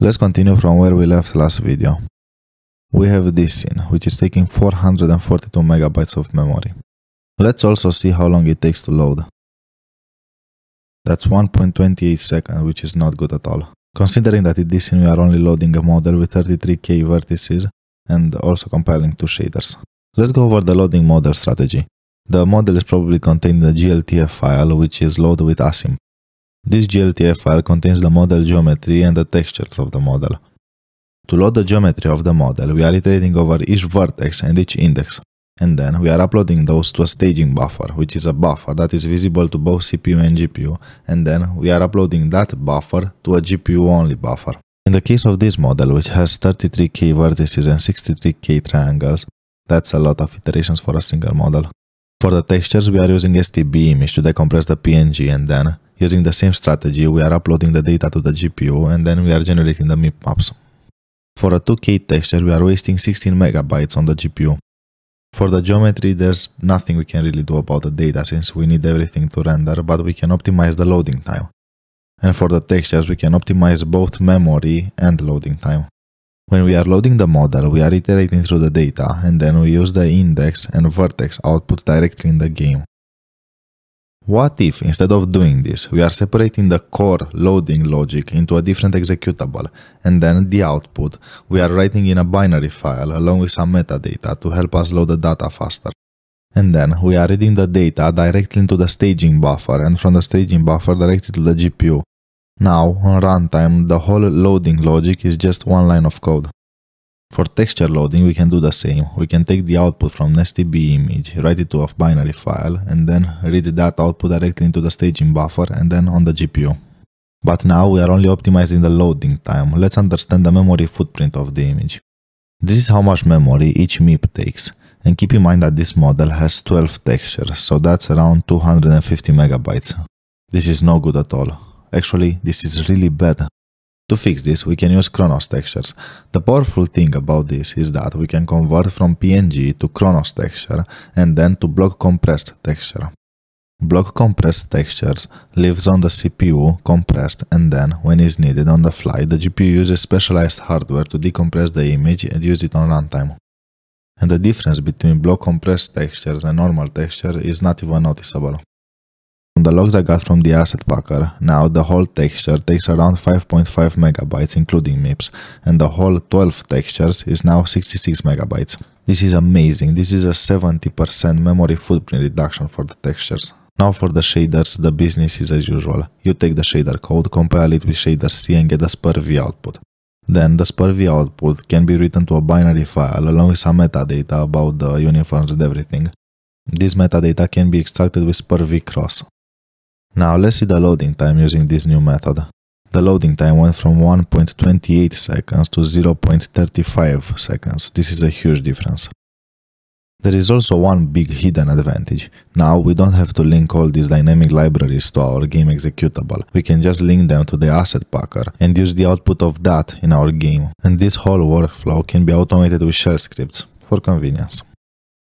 Let's continue from where we left last video. We have this scene, which is taking 442 megabytes of memory. Let's also see how long it takes to load. That's 1.28 seconds, which is not good at all. Considering that in this scene we are only loading a model with 33k vertices and also compiling two shaders. Let's go over the loading model strategy. The model is probably contained in the GLTF file, which is loaded with Assimp. This GLTF file contains the model geometry and the textures of the model. To load the geometry of the model, we are iterating over each vertex and each index, and then we are uploading those to a staging buffer, which is a buffer that is visible to both CPU and GPU, and then we are uploading that buffer to a GPU-only buffer. In the case of this model, which has 33k vertices and 63k triangles, that's a lot of iterations for a single model. For the textures, we are using STB image to decompress the PNG and then Using the same strategy, we are uploading the data to the GPU and then we are generating the MIP maps. For a 2K texture, we are wasting 16 megabytes on the GPU. For the geometry, there's nothing we can really do about the data since we need everything to render, but we can optimize the loading time. And for the textures, we can optimize both memory and loading time. When we are loading the model, we are iterating through the data, and then we use the index and vertex output directly in the game. What if, instead of doing this, we are separating the core loading logic into a different executable, and then the output we are writing in a binary file along with some metadata to help us load the data faster. And then we are reading the data directly into the staging buffer and from the staging buffer directly to the GPU. Now, on runtime, the whole loading logic is just one line of code. For texture loading, we can do the same. We can take the output from an STB image, write it to a binary file, and then read that output directly into the staging buffer and then on the GPU. But now we are only optimizing the loading time. Let's understand the memory footprint of the image. This is how much memory each MIP takes. And keep in mind that this model has 12 textures, so that's around 250 megabytes. This is no good at all. Actually, this is really bad. To fix this, we can use Khronos textures. The powerful thing about this is that we can convert from PNG to Khronos texture and then to block compressed texture. Block compressed textures lives on the CPU compressed and then, when is needed on the fly, the GPU uses specialized hardware to decompress the image and use it on runtime. And the difference between block compressed textures and normal texture is not even noticeable. From the logs I got from the asset packer, now the whole texture takes around 5.5 megabytes including MIPS, and the whole 12 textures is now 66 megabytes. This is amazing, this is a 70% memory footprint reduction for the textures. Now for the shaders, the business is as usual. You take the shader code, compile it with shaderc and get the SPIR-V output. Then the SPIR-V output can be written to a binary file along with some metadata about the uniforms and everything. This metadata can be extracted with SPIR-V cross. Now let's see the loading time using this new method. The loading time went from 1.28 seconds to 0.35 seconds. This is a huge difference. There is also one big hidden advantage. Now we don't have to link all these dynamic libraries to our game executable. We can just link them to the asset packer and use the output of that in our game. And this whole workflow can be automated with shell scripts for convenience.